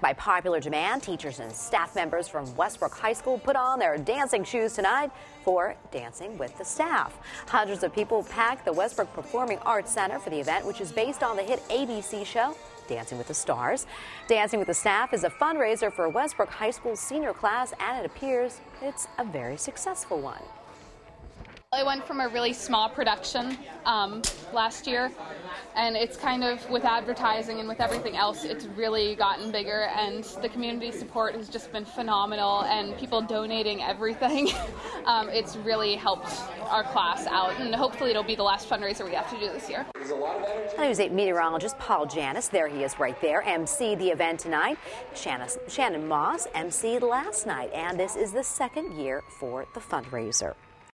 By popular demand, teachers and staff members from Westbrook High School put on their dancing shoes tonight for Dancing with the Staff. Hundreds of people packed the Westbrook Performing Arts Center for the event, which is based on the hit ABC show Dancing with the Stars. Dancing with the Staff is a fundraiser for Westbrook High School's senior class, and it appears it's a very successful one. I went from a really small production um, last year, and it's kind of with advertising and with everything else, it's really gotten bigger. And the community support has just been phenomenal, and people donating everything. um, it's really helped our class out, and hopefully it'll be the last fundraiser we have to do this year. News 8 meteorologist Paul Janis, there he is right there, MC the event tonight. Shannon, Shannon Moss MC last night, and this is the second year for the fundraiser.